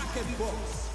Bracket Box.